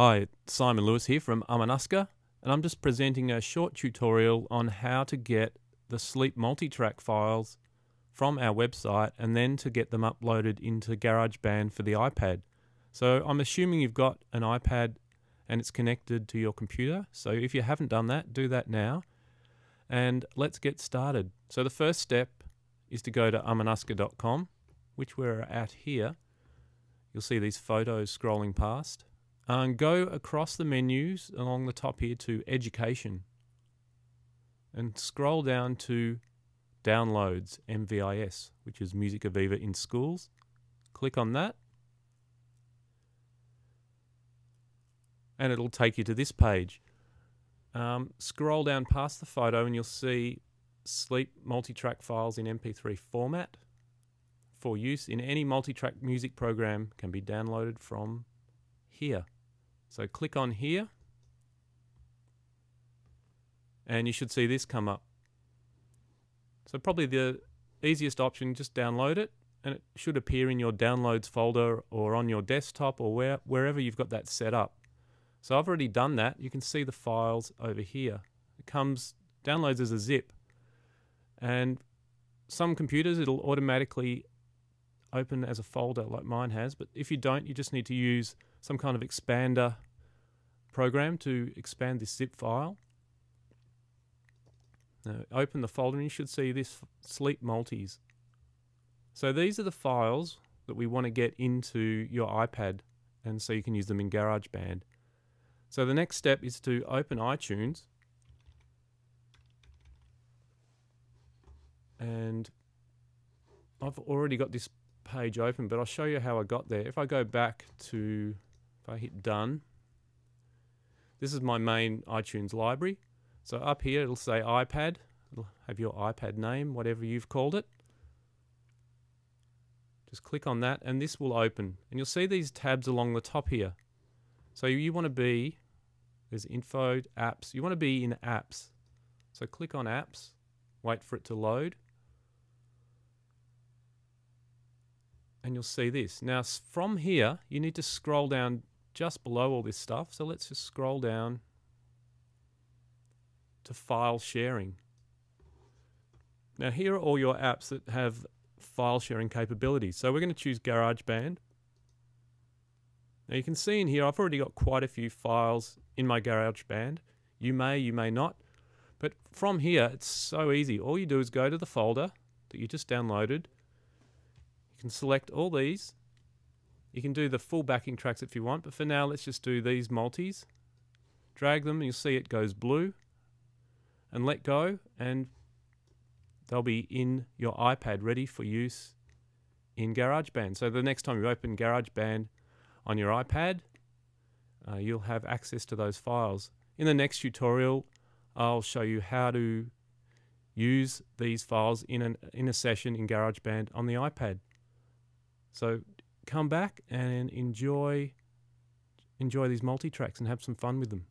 Hi, Simon Lewis here from Amanaska, and I'm just presenting a short tutorial on how to get the Sleep multi-track files from our website and then to get them uploaded into GarageBand for the iPad. So I'm assuming you've got an iPad and it's connected to your computer. So if you haven't done that, do that now. And let's get started. So the first step is to go to amanaska.com, which we're at here. You'll see these photos scrolling past. And go across the menus along the top here to Education. And scroll down to Downloads, MVIS, which is Musica Viva in Schools. Click on that. And it'll take you to this page. Um, scroll down past the photo and you'll see Sleep multi-track files in MP3 format for use in any multi-track music program can be downloaded from here. So click on here and you should see this come up. So probably the easiest option, just download it and it should appear in your downloads folder or on your desktop or where, wherever you've got that set up. So I've already done that. You can see the files over here. It comes, downloads as a zip. And some computers, it'll automatically open as a folder like mine has. But if you don't, you just need to use some kind of expander program to expand this zip file. Now open the folder and you should see this Sleep Multis. So these are the files that we want to get into your iPad and so you can use them in GarageBand. So the next step is to open iTunes and I've already got this page open but I'll show you how I got there. If I go back to, if I hit done, this is my main iTunes library. So up here it'll say iPad, it'll have your iPad name, whatever you've called it. Just click on that and this will open and you'll see these tabs along the top here. So you want to be, there's info, apps, you want to be in apps. So click on apps, wait for it to load. And you'll see this. Now from here, you need to scroll down just below all this stuff. So let's just scroll down to file sharing. Now here are all your apps that have file sharing capabilities. So we're going to choose GarageBand. Now you can see in here, I've already got quite a few files in my GarageBand. You may, you may not. But from here, it's so easy. All you do is go to the folder that you just downloaded. You can select all these. You can do the full backing tracks if you want, but for now, let's just do these multis. Drag them, you'll see it goes blue. And let go, and they'll be in your iPad ready for use in GarageBand. So the next time you open GarageBand, on your iPad, uh, you'll have access to those files. In the next tutorial, I'll show you how to use these files in, an, in a session in GarageBand on the iPad. So come back and enjoy enjoy these multi-tracks and have some fun with them.